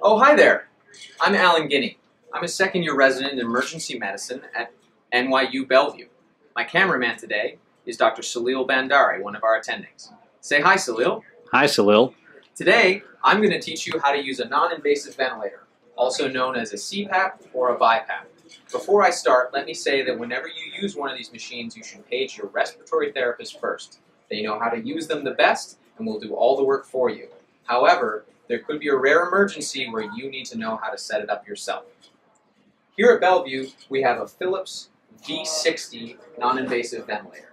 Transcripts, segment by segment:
Oh, hi there. I'm Allan Guiney. I'm a second year resident in emergency medicine at NYU Bellevue. My cameraman today is Dr. Salil Bhandari, one of our attendings. Say hi, Salil. Hi, Salil. Today, I'm going to teach you how to use a non-invasive ventilator, also known as a CPAP or a BiPAP. Before I start, let me say that whenever you use one of these machines, you should page your respiratory therapist first. They know how to use them the best and will do all the work for you. However, there could be a rare emergency where you need to know how to set it up yourself. Here at Bellevue, we have a Philips V60 non-invasive ventilator.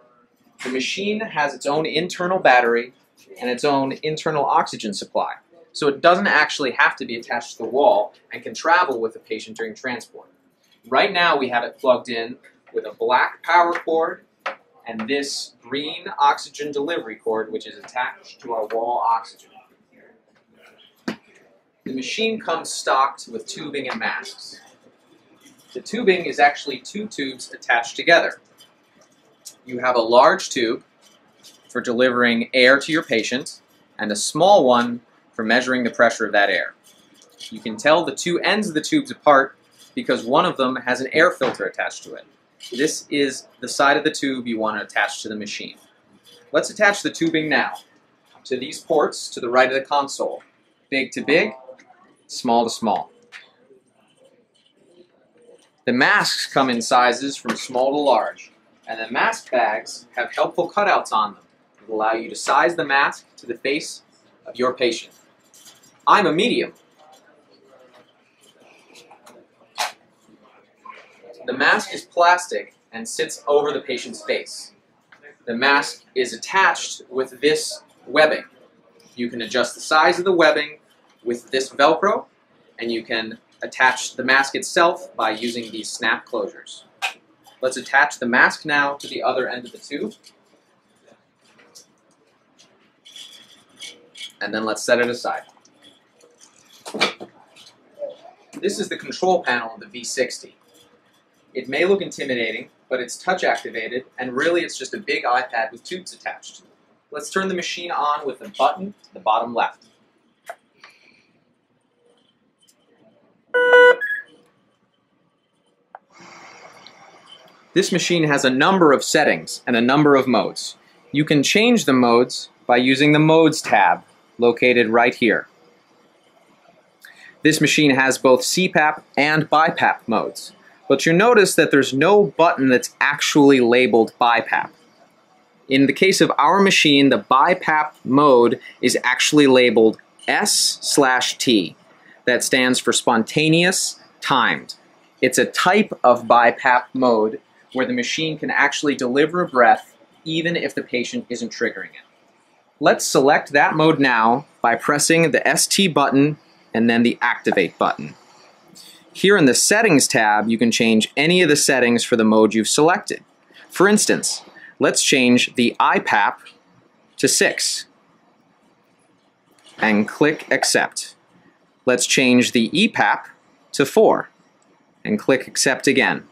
The machine has its own internal battery and its own internal oxygen supply, so it doesn't actually have to be attached to the wall and can travel with the patient during transport. Right now we have it plugged in with a black power cord and this green oxygen delivery cord which is attached to our wall oxygen. The machine comes stocked with tubing and masks. The tubing is actually two tubes attached together. You have a large tube for delivering air to your patient and a small one for measuring the pressure of that air. You can tell the two ends of the tubes apart because one of them has an air filter attached to it. This is the side of the tube you want to attach to the machine. Let's attach the tubing now to these ports to the right of the console. Big to big, small to small. The masks come in sizes from small to large, and the mask bags have helpful cutouts on them that allow you to size the mask to the face of your patient. I'm a medium. The mask is plastic and sits over the patient's face. The mask is attached with this webbing. You can adjust the size of the webbing with this Velcro, and you can attach the mask itself by using these snap closures. Let's attach the mask now to the other end of the tube. And then let's set it aside. This is the control panel of the V60. It may look intimidating, but it's touch activated, and really it's just a big iPad with tubes attached. Let's turn the machine on with a button to the bottom left. This machine has a number of settings and a number of modes. You can change the modes by using the Modes tab located right here. This machine has both CPAP and BiPAP modes, but you'll notice that there's no button that's actually labeled BiPAP. In the case of our machine, the BiPAP mode is actually labeled S slash T. That stands for spontaneous timed. It's a type of BiPAP mode where the machine can actually deliver a breath even if the patient isn't triggering it. Let's select that mode now by pressing the ST button and then the Activate button. Here in the Settings tab, you can change any of the settings for the mode you've selected. For instance, let's change the IPAP to 6 and click Accept. Let's change the EPAP to 4 and click Accept again.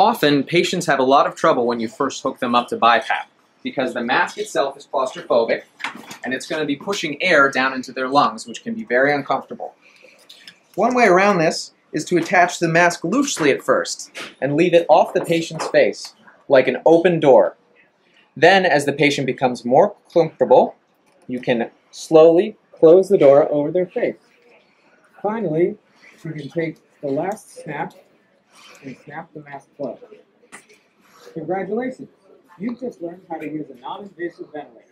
Often, patients have a lot of trouble when you first hook them up to BiPAP because the mask itself is claustrophobic and it's going to be pushing air down into their lungs, which can be very uncomfortable. One way around this is to attach the mask loosely at first and leave it off the patient's face, like an open door. Then, as the patient becomes more comfortable, you can slowly close the door over their face. Finally, you can take the last snap and snap the mask closed. Congratulations! You've just learned how to use a non-invasive ventilator.